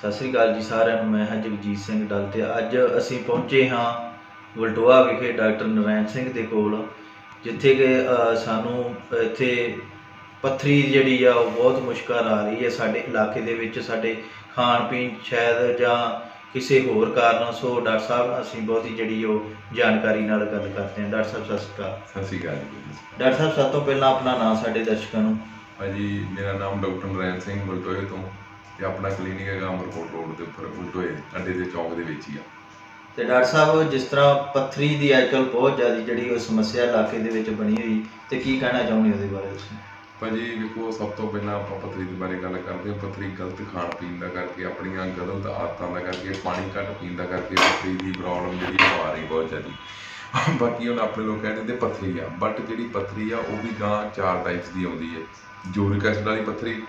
ਸਤਿ ਸ੍ਰੀ ਅਕਾਲ ਜੀ ਸਾਰਿਆਂ ਨੂੰ ਮੈਂ ਹਾਂ ਜਗਜੀਤ ਸਿੰਘ ਡੱਲ ਤੇ ਅੱਜ ਅਸੀਂ ਪਹੁੰਚੇ ਹਾਂ ਵਲਟੋਆ ਵਿਖੇ ਡਾਕਟਰ ਨਰੈਣ ਸਿੰਘ ਦੇ ਕੋਲ ਜਿੱਥੇ ਕਿ ਸਾਨੂੰ ਇੱਥੇ ਪੱਥਰੀ ਜਿਹੜੀ ਆ ਉਹ ਬਹੁਤ ਮੁਸ਼ਕਲ ਆ ਰਹੀ ਹੈ ਸਾਡੇ ਇਲਾਕੇ ਦੇ ਵਿੱਚ ਸਾਡੇ ਖਾਣ ਪੀਣ ਸ਼ਾਇਦ ਜਾਂ ਕਿਸੇ ਹੋਰ ਕਾਰਨ ਸੋ ਡਾਕਟਰ ਸਾਹਿਬ ਅਸੀਂ ਬਹੁਤੀ ਜਿਹੜੀ ਉਹ ਜਾਣਕਾਰੀ ਨਾਲ ਗੱਲ ਕਰਦੇ ਹਾਂ। ਡਾਕਟਰ ਸਾਹਿਬ ਸਤਿ ਸ੍ਰੀ ਅਕਾਲ। ਸਤਿ ਸ਼੍ਰੀ ਅਕਾਲ ਡਾਕਟਰ ਸਾਹਿਬ ਸਭ ਤੋਂ ਪਹਿਲਾਂ ਆਪਣਾ ਨਾਮ ਸਾਡੇ ਦਰਸ਼ਕਾਂ ਨੂੰ। ਭਾਜੀ ਮੇਰਾ ਨਾਮ ਡਾਕਟਰ ਨਰੈਣ ਸਿੰਘ ਬਲਟੋਏ ਤੋਂ। ਤੇ ਆਪਣਾ ਕਲੀਨਿਕ ਹੈਗਾ ਅਮਰਕੋਟ ਰੋਡ ਦੇ ਉੱਪਰ ਬਲਟੋਏ ਅੱਡੇ ਦੇ ਚੌਂਕ ਦੇ ਵਿੱਚ ਹੀ ਆ। ਤੇ ਡਾਕਟਰ ਸਾਹਿਬ ਜਿਸ ਤਰ੍ਹਾਂ ਪੱਥਰੀ ਦੀ ਅੱਜਕੱਲ ਬਹੁਤ ਜ਼ਿਆਦਾ ਜਿਹੜੀ ਉਹ ਸਮੱਸਿਆ ਇਲਾਕੇ ਦੇ ਵਿੱਚ ਬਣੀ ਹੋਈ ਤੇ ਕੀ ਕਹਿਣਾ ਚਾਹੁੰਦੇ ਉਹਦੇ ਬਾਰੇ ਤੁਸੀਂ? ਭਾਜੀ ਵੇਖੋ ਸਭ ਤੋਂ ਪਹਿਲਾਂ ਆਪਾਂ ਪਥਰੀ ਦੇ ਬਾਰੇ ਗੱਲ ਕਰਦੇ ਹਾਂ। ਪਥਰੀ ਗਲਤ ਖਾਣ ਪੀਣ ਦਾ ਕਰਕੇ ਆਪਣੀਆਂ ਗਲਤ ਆਦਤਾਂ ਦਾ ਕਰਕੇ ਪਾਣੀ ਘੱਟ ਪੀਣ ਦਾ ਕਰਕੇ ਪਥਰੀ ਦੀ ਪ੍ਰੋਬਲਮ ਜਿਹੜੀ ਆ ਰਹੀ ਬਹੁਤ ਜ਼ਿਆਦੀ। ਬਾਕੀ ਹੁਣ ਆਪਣੇ ਲੋਕ ਕਹਿੰਦੇ ਤੇ ਪਥਰੀ ਆ। ਬਟ ਜਿਹੜੀ ਪਥਰੀ ਆ ਉਹ ਵੀ ਗਾਂ ਚਾਰ ਟਾਈਪਸ ਦੀ ਆਉਂਦੀ ਹੈ। ਯੂਰਿਕ ਐਸਿਡ ਵਾਲੀ ਪਥਰੀ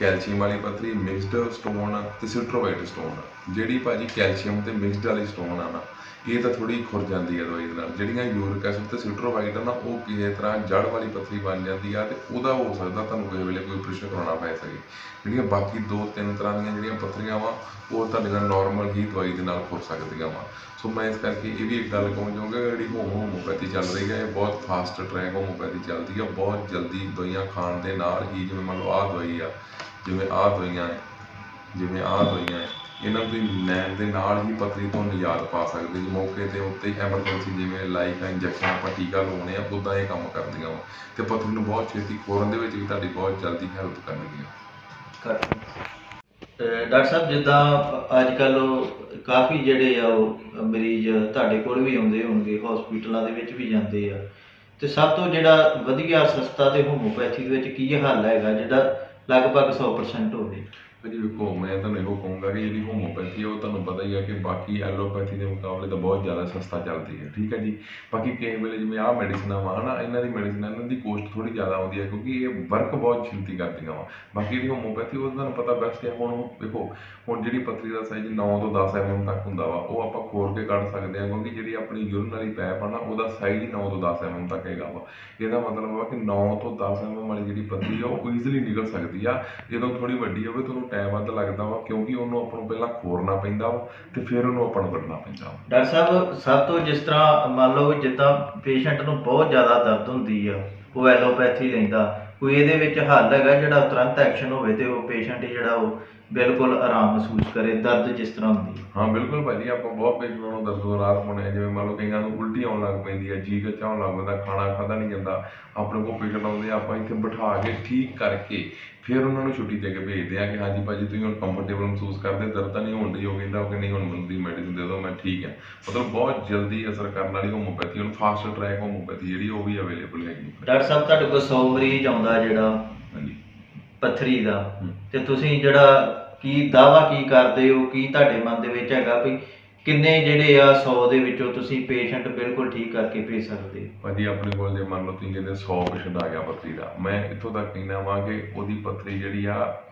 ਕੈਲਸ਼ੀਅਮ ਵਾਲੀ ਪੱਥਰੀ ਮਿਕਸਡ ਸਟੋਨ ਤੇ ਸਿਲਟਰੋਵਾਈਟ ਸਟੋਨ ਜਿਹੜੀ ਭਾਜੀ ਕੈਲਸ਼ੀਅਮ ਤੇ ਮਿਕਸਡ ਵਾਲੀ ਸਟੋਨ ਆ ਨਾ, ਇਹ ਤਾਂ ਥੋੜੀ ਖੁਰ ਜਾਂਦੀ ਹੈ ਦਵਾਈ ਦੇ ਨਾਲ। ਜਿਹੜੀਆਂ ਯੂਰਿਕ ਐਸਿਡ ਤੇ ਸਿਲਟਰੋਵਾਈਟ ਆ ਨਾ, ਉਹ ਕਿਸੇ ਤਰ੍ਹਾਂ ਜੜ ਵਾਲੀ ਪੱਥਰੀ ਬਣ ਜਾਂਦੀ ਆ ਤੇ ਉਹਦਾ ਹੋ ਸਕਦਾ ਤੁਹਾਨੂੰ ਕਿਸੇ ਵੇਲੇ ਕੋਈ ਪ੍ਰਸ਼ਨ ਕਰਾਉਣਾ ਪੈ ਸਕੇ। ਜਿਹੜੀਆਂ ਬਾਕੀ ਦੋ ਤਿੰਨ ਤਰ੍ਹਾਂ ਦੀਆਂ ਜਿਹੜੀਆਂ ਪੱਥਰੀਆਂ ਵਾ, ਉਹ ਤੁਹਾਡੇ ਨਾਲ ਨਾਰਮਲ ਹੀ ਦਵਾਈ ਦੇ ਨਾਲ ਖੁਰ ਸਕਦੀਆਂ ਵਾ। ਸੋ ਮੈਂ ਇਸ ਕਰਕੇ ਇਹ ਵੀ ਇੱਕ ਗੱਲ ਕਹੂੰ ਚਾਹੂੰਗਾ ਜਿਹੜੀ ਹੋਮੋਪੈਥੀ ਚੱਲ ਰਹੀ ਹੈ ਇਹ ਬਹੁਤ ਫਾਸਟ ਟਰੈਕ ਹੋਮੋਪੈਥੀ ਚੱਲਦੀ ਆ, ਬਹੁਤ ਜਲਦੀ ਦਵਾਈਆਂ ਖਾਣ ਦੇ ਨਾਲ ਹੀ ਜਿਵੇਂ ਮੰਨ ਲਓ ਆਹ ਦਵਾਈ ਆ ਜਿਵੇਂ ਆਹ ਦਵਾਈਆਂ ਜਿਵੇਂ ਆਹ ਦਵਾਈਆਂ ਇਹਨਾਂ ਨੂੰ ਤੁਸੀਂ ਲੈਣ ਦੇ ਨਾਲ ਹੀ ਪਤਰੀ ਤੋਂ ਨਿਜਾਤ ਪਾ ਸਕਦੇ ਜੀ ਮੌਕੇ ਦੇ ਉੱਤੇ ਐਮਰਜੈਂਸੀ ਜਿਵੇਂ ਲਾਈਕ ਇੰਜੈਕਸ਼ਨ ਆਪਾਂ ਟੀਕਾ ਲਾਉਣੇ ਆ ਉਦਾਂ ਇਹ ਕੰਮ ਕਰਦੀਆਂ ਵਾ। ਤੇ ਪਤਰੀ ਨੂੰ ਬਹੁਤ ਛੇਤੀ ਖੋਰਨ ਦੇ ਵਿੱਚ ਵੀ ਤੁਹਾਡੀ ਬਹੁਤ ਜਲਦੀ ਹੈਲਪ ਕਰਨਗੀਆਂ। ਡਾਕਟਰ ਸਾਹਿਬ, ਜਿੱਦਾਂ ਅੱਜ ਕੱਲ ਕਾਫੀ ਜਿਹੜੇ ਆ ਉਹ ਮਰੀਜ਼ ਤੁਹਾਡੇ ਕੋਲ ਵੀ ਆਉਂਦੇ ਹੋਣਗੇ ਹਸਪੀਟਲਾਂ ਦੇ ਵਿੱਚ ਵੀ ਜਾਂਦੇ ਆ। ਤੇ ਸਭ ਤੋਂ ਜਿਹੜਾ ਵਧੀਆ ਸਸਤਾ ਤੇ ਹੋਮੋਪੈਥੀ ਦੇ ਵਿੱਚ ਕੀ ਹੱਲ ਹੈਗਾ, ਜਿਹੜਾ ਲਗਭਗ 100% ਹੋਵੇ ਭਾਜੀ ਵੇਖੋ ਮੈਂ ਤੁਹਾਨੂੰ ਇਹੋ ਕਹੂੰਗਾ ਕਿ ਜਿਹੜੀ ਹੋਮੋਪੈਥੀ ਹੈ ਉਹ ਤੁਹਾਨੂੰ ਪਤਾ ਹੀ ਹੈ ਕਿ ਬਾਕੀ ਐਲੋਪੈਥੀ ਦੇ ਮੁਕਾਬਲੇ ਤਾਂ ਬਹੁਤ ਜ਼ਿਆਦਾ ਸਸਤਾ ਚੱਲਦੀ ਹੈ ਠੀਕ ਹੈ ਜੀ? ਬਾਕੀ ਕਿਸੇ ਵੇਲੇ ਜਿਵੇਂ ਆਹ ਮੈਡੀਸਨਾਂ ਵਾ, ਹਨਾ, ਇਹਨਾਂ ਦੀ ਮੈਡੀਸਨ ਇਹਨਾਂ ਦੀ ਕੋਸਟ ਥੋੜੀ ਜ਼ਿਆਦਾ ਆਉਂਦੀ ਹੈ ਕਿਉਂਕਿ ਇਹ ਵਰਕ ਬਹੁਤ ਛੇਤੀ ਕਰਦੀਆਂ ਵਾ। ਬਾਕੀ ਜਿਹੜੀ ਹੋਮੋਪੈਥੀ ਉਹ ਤੁਹਾਨੂੰ ਪਤਾ ਬੈਸਟ ਹੈ ਹੁਣ ਵੇਖੋ ਹੁਣ ਜਿਹੜੀ ਪੱਥਰੀ ਦਾ ਸਾਈਜ਼ 9 ਤੋਂ 10 ਐਮਐਮ ਤੱਕ ਹੁੰਦਾ ਵਾ, ਉਹ ਆਪਾਂ ਖੋਰ ਕੇ ਕੱਢ ਸਕਦੇ ਹਾਂ ਕਿਉਂਕਿ ਜਿਹੜੀ ਆਪਣੀ ਯੂਰਨ ਵਾਲੀ ਪੈਪ ਆ ਨਾ, ਉਹਦਾ ਸਾਈਜ਼ ਹੀ 9 ਤੋਂ 10 ਐਮਐਮ ਤੱਕ ਹੈਗਾ ਵਾ। ਇਹਦਾ ਮਤਲਬ ਵਾ ਕਿ 9 ਤੋਂ 10 ਐਮਐਮ ਵਾਲੀ ਜਿਹੜੀ ਪੱਥਰੀ ਆ, ਉਹ ਈਜ਼ੀਲੀ ਨਿਕਲ ਸਕਦੀ ਆ। ਜਦੋਂ ਥੋੜੀ ਵੱਡੀ ਹੋਵੇ, ਤੁਹਾਨੂੰ ਟਾਈਮ ਵੱਧ ਲੱਗਦਾ ਵਾ, ਕਿਉਂਕਿ ਉਹਨੂੰ ਆਪਾਂ ਨੂੰ ਪਹਿਲਾਂ ਖੋਰਨਾ ਪੈਂਦਾ ਵਾ ਤੇ ਫਿਰ ਉਹਨੂੰ ਆਪਾਂ ਨੂੰ ਕੱਢਣਾ ਪੈਂਦਾ ਵਾ। ਡਾਕਟਰ ਸਾਹਿਬ, ਸਭ ਤੋਂ ਜਿਸ ਤਰ੍ਹਾਂ ਮੰਨ ਲਓ ਜਿੱਦਾਂ ਪੇਸ਼ੈਂਟ ਨੂੰ ਬਹੁਤ ਜ਼ਿਆਦਾ ਦਰਦ ਹੁੰਦੀ ਆ, ਉਹ ਐਲੋਪੈਥੀ ਲੈਂਦਾ, ਕੋਈ ਇਹਦੇ ਵਿੱਚ ਹੱਲ ਹੈਗਾ ਜਿਹੜਾ ਤੁਰੰਤ ਐਕਸ਼ਨ ਹੋਵੇ ਤੇ ਉਹ ਪੇਸ਼ੈਂਟ ਜਿਹੜਾ ਉਹ ਬਿਲਕੁਲ ਆਰਾਮ ਮਹਿਸੂਸ ਕਰੇ ਦਰਦ ਜਿਸ ਤਰ੍ਹਾਂ ਹੁੰਦੀ ਹੈ। ਹਾਂ ਬਿਲਕੁਲ ਭਾਜੀ ਆਪਾਂ ਬਹੁਤ ਪੇਸ਼ੈਂਟਾਂ ਨੂੰ ਦਰਦ ਤੋਂ ਰਾਹਤ ਪਾਉਂਦੇ ਆ ਜਿਵੇਂ ਮੰਨ ਲਓ ਕਈਆਂ ਨੂੰ ਉਲਟੀ ਆਉਣ ਲੱਗ ਪੈਂਦੀ ਹੈ ਜੀ ਕੱਚਾ ਹੋਣ ਲੱਗ ਪੈਂਦਾ ਖਾਣਾ ਖਾਦਾ ਨਹੀਂ ਜਾਂਦਾ ਆਪਣੇ ਕੋਲ ਪੇਸ਼ੈਂਟ ਆਉਂਦੇ ਆ ਆਪਾਂ ਇੱਥੇ ਬਿਠਾ ਕੇ ਠੀਕ ਕਰਕੇ ਫਿਰ ਉਹਨਾਂ ਨੂੰ ਛੁੱਟੀ ਦੇ ਕੇ ਭੇਜਦੇ ਆ ਕਿ ਹਾਂਜੀ ਭਾਜੀ ਤੁਸੀਂ ਹੁਣ ਕੰਫਰਟੇਬਲ ਮਹਿਸੂਸ ਕਰਦੇ ਦਰਦ ਤਾਂ ਨਹੀਂ ਹੋਣ ਡਈ ਉਹ ਕਹਿੰਦਾ ਕਿ ਨਹੀਂ ਹੁਣ ਮੈਨੂੰ ਦੀ ਮੈਡੀਸਿਨ ਦੇ ਦਿਓ ਮੈਂ ਠੀਕ ਹਾਂ ਮਤਲਬ ਬਹੁਤ ਜਲਦੀ ਅਸਰ ਕਰਨ ਵਾਲੀ ਹੋਮੋਪੈਥੀ ਹੁਣ ਫਾਸਟ ਟਰੈਕ ਹੋਮੋਪੈਥੀ ਜਿਹੜੀ ਉਹ ਵੀ ਅਵੇਲੇਬਲ ਹੈਗੀ ਡਾਕਟਰ ਸਾਹਿਬ ਤੁਹਾਡੇ ਕੋਲ 100 ਮਰੀਜ਼ ਆਉਂਦਾ ਜਿਹੜਾ ਹਾਂਜੀ। ਪੱਥਰੀ ਦਾ। ਤੇ ਤੁਸੀਂ ਜਿਹੜਾ ਕੀ ਦਾਵਾ ਕੀ ਕਰਦੇ ਹੋ, ਕੀ ਤੁਹਾਡੇ ਮਨ ਦੇ ਵਿੱਚ ਹੈਗਾ ਵੀ ਕਿੰਨੇ ਜਿਹੜੇ ਆ 100 ਦੇ ਵਿੱਚੋਂ ਤੁਸੀਂ ਪੇਸ਼ੈਂਟ ਬਿਲਕੁਲ ਠੀਕ ਕਰਕੇ ਭੇਜ ਸਕਦੇ ਹੋ? ਭਾਜੀ, ਆਪਣੇ ਕੋਲ ਜੇ ਮੰਨ ਲਓ ਤੁਸੀਂ ਕਹਿੰਦੇ 100 ਪੇਸ਼ੈਂਟ ਆ ਗਿਆ ਪੱਥਰੀ ਦਾ, ਮੈਂ ਇੱਥੋਂ ਤੱਕ ਕਹਿਣਾ ਵਾਂ ਕਿ ਉਹਦੀ ਪੱਥਰੀ ਜਿਹੜੀ ਆ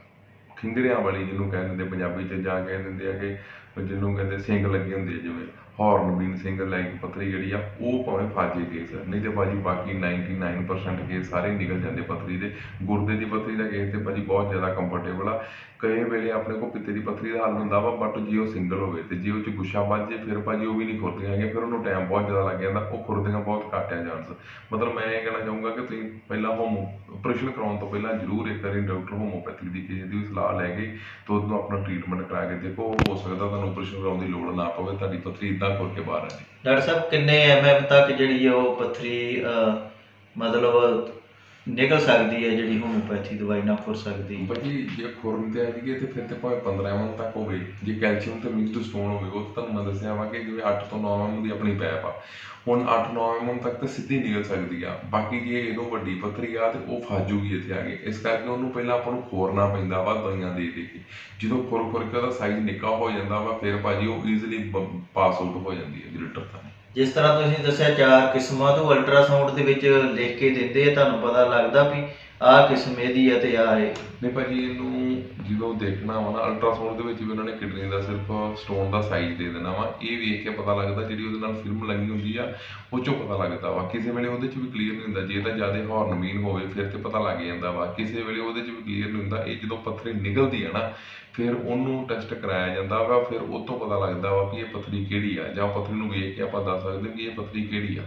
ਖਿੰਦਰਿਆਂ ਵਾਲੀ ਜਿਹਨੂੰ ਕਹਿ ਦਿੰਦੇ ਪੰਜਾਬੀ ਚ ਜਾਂ ਕਹਿ ਦਿੰਦੇ ਆ ਕਿ ਜਿਹਨੂੰ ਕਹਿੰਦੇ ਸਿੰਗ ਲੱਗੀ ਹੁੰਦੀ ਹੈ ਜਿਵੇਂ। ਹਾਰਨਬੀਨ ਸਿੰਗ ਲਾਈਕ ਪੱਥਰੀ ਜਿਹੜੀ ਆ, ਉਹ ਭਾਵੇਂ ਫਾਜੇ ਕੇਸ ਆ। ਨਹੀਂ ਤੇ ਭਾਜੀ ਬਾਕੀ 99% ਕੇਸ ਸਾਰੇ ਨਿਕਲ ਜਾਂਦੇ ਪੱਥਰੀ ਦੇ ਗੁਰਦੇ ਦੀ ਪੱਥਰੀ ਦਾ ਕੇਸ ਤੇ ਭਾਜੀ ਬਹੁਤ ਜ਼ਿਆਦਾ ਕੰਫਰਟੇਬਲ ਆ ਕਈ ਵੇਲੇ ਆਪਣੇ ਕੋਲ ਪਿੱਤੇ ਦੀ ਪੱਥਰੀ ਦਾ ਹੱਲ ਹੁੰਦਾ ਵਾ ਬਟ ਜੇ ਉਹ ਸਿੰਗਲ ਹੋਵੇ ਤੇ ਜੇ ਉਹ ਚ ਗੁੱਸਾ ਵੱਜ ਜੇ, ਫਿਰ ਭਾਜੀ ਉਹ ਵੀ ਨਹੀਂ ਖੁਰਦੀਆਂ ਹੈਗੀਆਂ ਫਿਰ ਉਹਨੂੰ ਟਾਈਮ ਬਹੁਤ ਜ਼ਿਆਦਾ ਲੱਗ ਜਾਂਦਾ, ਉਹ ਖੁਰਦੀਆਂ ਬਹੁਤ ਘੱਟ ਆ ਚਾਂਸ ਮਤਲਬ ਮੈਂ ਇਹ ਕਹਿਣਾ ਚਾਹੂੰਗਾ ਕਿ ਤੁਸੀਂ ਪਹਿਲਾਂ ਹੋਮੋ ਆਪਰੇਸ਼ਨ ਕਰਾਉਣ ਤੋਂ ਪਹਿਲਾਂ ਜ਼ਰੂਰ ਇੱਕ ਵਾਰੀ ਡਾਕਟਰ ਹੋਮੋਪੈਥਿਕ ਦੀ ਕਿਸੇ ਦੀ ਸਲਾਹ ਲੈ ਕੇ ਤੇ ਉਹਨੂੰ ਆਪਣਾ ਟ੍ਰੀਟਮੈਂਟ ਕਰਾ ਕੇ ਦੇਖੋ ਹੋ ਸਕਦਾ ਤੁਹਾਨੂੰ ਆਪਰੇਸ਼ਨ ਕਰਾਉਣ ਦੀ ਲੋੜ ਨਾ ਪਵੇ ਤੁਹਾਡੀ ਪੱਥਰੀ ਇਦਾਂ ਖੁਰ ਕੇ ਬਾਹਰ ਆ ਜਾਏ। ਡਾਕਟਰ ਸਾਹਿਬ ਕਿੰਨੇ ਐਮਐਮ ਤੱਕ ਜਿਹੜੀ ਆ ਉਹ ਪੱਥਰੀ ਅਹ, ਮਤਲਬ ਨਿਕਲ ਸਕਦੀ ਹੈ ਜਿਹੜੀ ਹੋਮਿਓਪੈਥੀ ਦਵਾਈ ਨਾਲ ਫੁਰ ਸਕਦੀ। ਹੈ ਭਾਜੀ, ਜੇ ਖੁਰਨ ਤੇ ਆ ਜਾਈਏ ਤੇ ਫਿਰ ਤੇ ਭਾਵੇਂ 15 ਐਮ ਤੱਕ ਹੋਵੇ। ਜੇ ਕੈਲਸ਼ੀਅਮ ਤੇ ਮਿਕਸਡ ਸਟੋਨ ਹੋਵੇ, ਉਹ ਤਾਂ ਤੁਹਾਨੂੰ ਮੈਂ ਦੱਸਿਆ ਵਾ ਕਿ ਜਿਵੇਂ 8 ਤੋਂ 9 ਐਮਐਮ ਦੀ ਆਪਣੀ ਪੈਪ ਆ। ਹੁਣ 8-9 ਐਮਐਮ ਤੱਕ ਤਾਂ ਸਿੱਧੀ ਨਿਕਲ ਸਕਦੀ ਆ। ਬਾਕੀ ਜੇ ਇਹਦੋਂ ਵੱਡੀ ਪੱਥਰੀ ਆ ਤੇ ਉਹ ਫਸ ਜੂਗੀ ਇੱਥੇ ਆ ਕੇ। ਇਸ ਕਰਕੇ ਉਹਨੂੰ ਪਹਿਲਾਂ ਆਪਾਂ ਨੂੰ ਖੋਰਨਾ ਪੈਂਦਾ ਵਾ ਦਵਾਈਆਂ ਦੇ ਦੇ ਕੇ। ਜਦੋਂ ਖੁਰ ਖੁਰ ਕੇ ਉਹਦਾ ਸਾਈਜ਼ ਨਿੱਕਾ ਹੋ ਜਾਂਦਾ ਵਾ, ਫਿਰ ਭਾਜੀ ਉਹ ਈਜ਼ੀਲੀ ਪਾਸ ਆਊਟ ਹੋ ਜਾਂਦੀ ਹੈ ਗ੍ਰਿਟਰ ਤਾਂ ਜਿਸ ਤਰ੍ਹਾਂ ਤੁਸੀਂ ਦੱਸਿਆ, ਚਾਰ ਕਿਸਮਾਂ ਤੋਂ ਅਲਟਰਾਸਾਊਂਡ ਦੇ ਵਿੱਚ ਲਿਖ ਕੇ ਦਿੰਦੇ ਆ, ਤੁਹਾਨੂੰ ਪਤਾ ਲੱਗਦਾ ਵੀ ਆਹ ਕਿਸਮ ਇਹਦੀ ਹੈ ਤੇ ਆਹ ਹੈ ਨਹੀਂ ਭਾਜੀ, ਇਹਨੂੰ ਜਦੋਂ ਦੇਖਣਾ ਵਾ ਨਾ ਅਲਟਰਾਸਾਊਂਡ ਦੇ ਵਿੱਚ ਵੀ ਉਹਨਾਂ ਨੇ ਕਿਡਨੀ ਦਾ ਸਿਰਫ ਸਟੋਨ ਦਾ ਸਾਈਜ਼ ਦੇ ਦੇਣਾ ਵਾ, ਇਹ ਵੇਖ ਕੇ ਪਤਾ ਲੱਗਦਾ ਜਿਹੜੀ ਉਹਦੇ ਨਾਲ ਫਿਲਮ ਲੱਗੀ ਹੁੰਦੀ ਆ, ਉਹ ਚੋਂ ਪਤਾ ਲੱਗਦਾ ਵਾ। ਕਿਸੇ ਵੇਲੇ ਉਹਦੇ 'ਚ ਵੀ ਕਲੀਅਰ ਨਹੀਂ ਹੁੰਦਾ, ਜੇ ਤਾਂ ਜ਼ਿਆਦਾ ਹੌਰਨਮੀਨ ਹੋਵੇ, ਫਿਰ ਤੇ ਪਤਾ ਲੱਗ ਜਾਂਦਾ ਵਾ। ਕਿਸੇ ਵੇਲੇ ਉਹਦੇ 'ਚ ਵੀ ਕਲੀਅਰ ਨਹੀਂ ਹੁੰਦਾ, ਇਹ ਜਦੋਂ ਪੱਥਰੀ ਨਿਕਲਦੀ ਆ ਨਾ ਫਿਰ ਉਹਨੂੰ ਟੈਸਟ ਕਰਾਇਆ ਜਾਂਦਾ ਵਾ ਫਿਰ ਉਹ ਤੋਂ ਪਤਾ ਲੱਗਦਾ ਵਾ ਕਿ ਇਹ ਪੱਥਰੀ ਕਿਹੜੀ ਆ ਜਾਂ ਪੱਥਰੀ ਨੂੰ ਵੇਖ ਕੇ ਆਪਾਂ ਦੱਸ ਸਕਦੇ ਕਿ ਇਹ ਪੱਥਰੀ ਕਿਹੜੀ ਆ।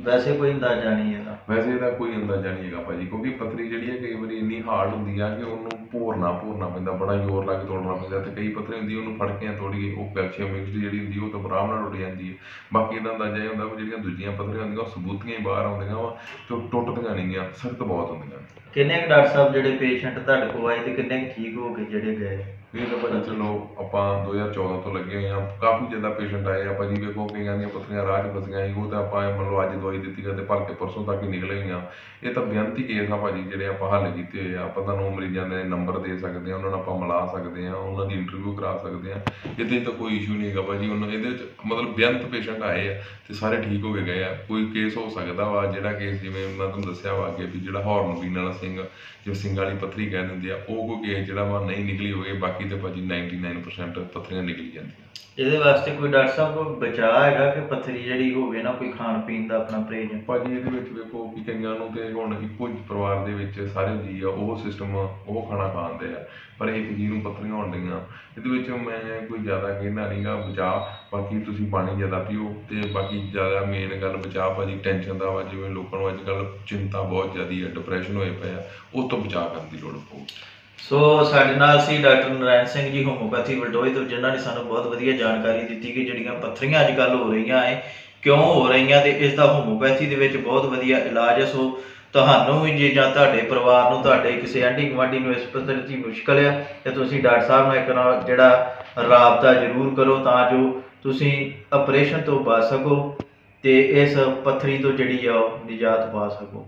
ਵੈਸੇ ਕੋਈ ਅੰਦਾਜ਼ਾ ਨਹੀਂ ਇਹਦਾ। ਵੈਸੇ ਇਹਦਾ ਕੋਈ ਅੰਦਾਜ਼ਾ ਨਹੀਂ ਹੈਗਾ ਭਾਜੀ ਕਿਉਂਕਿ ਪੱਥਰੀ ਜਿਹੜੀ ਹੈ ਕਈ ਵਾਰੀ ਇੰਨੀ ਹਾਰਡ ਹੁੰਦੀ ਆ ਕਿ ਉਹਨੂੰ ਭੋਰਨਾ ਭੋਰਨਾ ਪੈਂਦਾ ਬੜਾ ਜ਼ੋਰ ਲਾ ਕੇ ਤੋੜਨਾ ਪੈਂਦਾ ਤੇ ਕਈ ਪੱਥਰੀ ਹੁੰਦੀ ਉਹਨੂੰ ਫੜ ਕੇ ਤੋੜੀਏ ਉਹ ਕੈਲਸ਼ੀਅਮ ਮਿਕਸਡ ਜਿਹੜੀ ਹੁੰਦੀ ਉਹ ਤਾਂ ਆਰਾਮ ਨਾਲ ਉੱਡ ਜਾਂਦੀ ਹੈ ਬਾਕੀ ਇਹਦਾ ਅੰਦਾਜ਼ਾ ਇਹ ਹੁੰਦਾ ਵੀ ਜਿਹੜੀਆਂ ਦੂਜੀਆਂ ਪੱਥਰੀਆਂ ਹੁੰਦੀਆਂ ਉਹ ਸਬੂਤੀਆਂ ਹੀ ਬਾਹਰ ਆਉਂਦੀਆਂ ਵਾ ਤੇ ਟੁੱਟਦੀਆਂ ਨਹੀਂ ਗੀਆਂ ਸਖਤ ਬਹੁਤ ਹੁੰਦੀਆਂ ਕਿੰਨੇ ਕੁ ਡਾਕਟਰ ਸਾਹਿਬ ਜਿਹੜੇ ਪੇਸ਼ੈਂਟ ਤੁਹਾਡੇ ਕੋਲ ਆਏ ਤੇ ਕਿੰਨੇ ਕੁ ਠੀਕ ਹੋ ਕੇ ਜਿਹੜੇ ਗਏ? ਇਹ ਤਾਂ ਭਾਜੀ ਚਲੋ ਆਪਾਂ 2014 ਤੋਂ ਲੱਗੇ ਹੋਏ ਆ ਕਾਫੀ ਜ਼ਿਆਦਾ ਪੇਸ਼ੈਂਟ ਆਏ ਆ ਭਾਜੀ ਵੇਖੋ ਕਈਆਂ ਦੀਆਂ ਪੱਥਰੀਆਂ ਰਾਹ 'ਚ ਫਸੀਆਂ ਸੀ ਉਹ ਤਾਂ ਆਪਾਂ ਮੰਨ ਲਓ ਅੱਜ ਦਵਾਈ ਦਿੱਤੀ ਤੇ ਭਰ ਕੇ ਪਰਸੋਂ ਤੱਕ ਹੀ ਨਿਕਲ ਗਈਆਂ ਇਹ ਤਾਂ ਬੇਅੰਤੀ ਕੇਸ ਆ ਭਾਜੀ ਜਿਹੜੇ ਆਪਾਂ ਹੱਲ ਕੀਤੇ ਹੋਏ ਆ ਆਪਾਂ ਤੁਹਾਨੂੰ ਮਰੀਜ਼ਾਂ ਦੇ ਨੰਬਰ ਦੇ ਸਕਦੇ ਆ ਉਹਨਾਂ ਨੂੰ ਆਪਾਂ ਮਿਲਾ ਸਕਦੇ ਆ ਉਹਨਾਂ ਦੀ ਇੰਟਰਵਿਊ ਕਰਾ ਸਕਦੇ ਆ ਇਹਦੇ ਤਾਂ ਕੋਈ ਇਸ਼ੂ ਨਹੀਂ ਹੈਗਾ ਭਾਜੀ ਉਹਨਾਂ ਇਹਦੇ ਵਿੱਚ ਮਤਲਬ ਬੇਅੰਤ ਪੇਸ਼ੈਂਟ ਆਏ ਆ ਤੇ ਸਾਰੇ ਠੀਕ ਹੋ ਕੇ ਗਏ ਆ। ਕੋਈ ਕੇਸ ਹੋ ਸਕਦਾ ਵਾ ਜਿਹੜਾ ਕੇਸ ਜਿਵੇਂ ਮੈਂ ਤੁਹਾਨੂੰ ਦੱਸਿਆ ਵਾ ਅੱਗੇ ਵੀ ਜਿਹੜਾ ਹਾਰਨਬੀਨ ਵਾਲਾ ਸਿੰਘ ਜੋ ਸਿੰਘ ਵਾਲੀ ਪੱਥਰੀ ਕਹਿ ਦਿੰਦੇ ਆ ਉਹ ਕੋਈ ਕੇਸ ਜਿਹੜਾ ਵਾ ਨਹੀਂ ਨਿਕਲੀ ਹੋਵੇ ਬਾਕੀ ਤੇ ਭਾਜੀ 99% ਪੱਥਰੀਆਂ ਨਿਕਲੀ ਜਾਂਦੀਆਂ। ਇਹਦੇ ਵਾਸਤੇ ਕੋਈ ਡਾਕਟਰ ਸਾਹਿਬ ਕੋਈ ਬਚਾਅ ਹੈਗਾ ਕਿ ਪੱਥਰੀ ਜਿਹੜੀ ਹੋਵੇ ਨਾ ਕੋਈ ਖਾਣ ਪੀਣ ਦਾ ਆਪਣਾ ਪਰਹੇਜ਼ ਭਾਜੀ ਇਹਦੇ ਵਿੱਚ ਵੇਖੋ ਕਿ ਕਈਆਂ ਨੂੰ ਤੇ ਹੁਣ ਇੱਕੋ ਪਰਿਵਾਰ ਦੇ ਵਿੱਚ ਸਾਰੇ ਜੀ ਆ ਉਹ ਸਿਸਟਮ ਉਹ ਖਾਣਾ ਖਾਂਦੇ ਆ, ਪਰ ਇੱਕ ਜੀ ਨੂੰ ਪੱਥਰੀਆਂ ਹੋਣ ਡਈਆਂ ਇਹਦੇ ਵਿੱਚ ਮੈਂ ਕੋਈ ਜ਼ਿਆਦਾ ਕਹਿਣਾ ਨਹੀਂਗਾ ਬਚਾ ਬਾਕੀ ਤੁਸੀਂ ਪਾਣੀ ਜ਼ਿਆਦਾ ਪੀਓ ਤੇ ਬਾਕੀ ਜ਼ਿਆਦਾ ਮੇਨ ਗੱਲ ਬਚਾ ਭਾਜੀ ਟੈਨਸ਼ਨ ਦਾ ਵਾ, ਜਿਵੇਂ ਲੋਕਾਂ ਨੂੰ ਅੱਜ ਕੱਲ ਚਿੰਤਾ ਬਹੁਤ ਜ਼ਿਆਦੀ ਹੈ ਡਿਪਰੈਸ਼ਨ ਹੋਏ ਪਏ ਆ, ਉਹ ਤੋਂ ਬਚਾ ਕਰਨ ਦੀ ਲੋੜ ਪਊ। ਸੋ ਸਾਡੇ ਨਾਲ ਸੀ ਡਾਕਟਰ ਨਰਾਇਣ ਸਿੰਘ ਜੀ ਹੋਮੋਪੈਥੀ ਵਲਟੋਏ ਤੋਂ, ਜਿਨ੍ਹਾਂ ਨੇ ਸਾਨੂੰ ਬਹੁਤ ਵਧੀਆ ਜਾਣਕਾਰੀ ਦਿੱਤੀ ਕਿ ਜਿਹੜੀਆਂ ਪੱਥਰੀਆਂ ਅੱਜ ਕੱਲ੍ਹ ਹੋ ਰਹੀਆਂ ਐ, ਕਿਉਂ ਹੋ ਰਹੀਆਂ ਤੇ ਇਸ ਦਾ ਹੋਮੋਪੈਥੀ ਦੇ ਵਿੱਚ ਬਹੁਤ ਵਧੀਆ ਇਲਾਜ ਹੈ ਸੋ ਤੁਹਾਨੂੰ ਵੀ ਜੇ ਜਾਂ ਤੁਹਾਡੇ ਪਰਿਵਾਰ ਨੂੰ, ਤੁਹਾਡੇ ਕਿਸੇ ਆਂਢੀ ਗੁਆਂਢੀ ਨੂੰ ਇਸ ਪੱਥਰ ਦੀ ਮੁਸ਼ਕਲ ਆ, ਤੇ ਤੁਸੀਂ ਡਾਕਟਰ ਸਾਹਿਬ ਨਾਲ ਇੱਕ ਨਾਲ ਜਿਹੜਾ ਰਾਬਤਾ ਜ਼ਰੂਰ ਕਰੋ ਤਾਂ ਜੋ ਤੁਸੀਂ ਆਪਰੇਸ਼ਨ ਤੋਂ ਬਚ ਸਕੋ ਤੇ ਇਸ ਪੱਥਰੀ ਤੋਂ ਜਿਹੜੀ ਆ ਉਹ ਨਿਜਾਤ ਪਾ ਸਕੋ।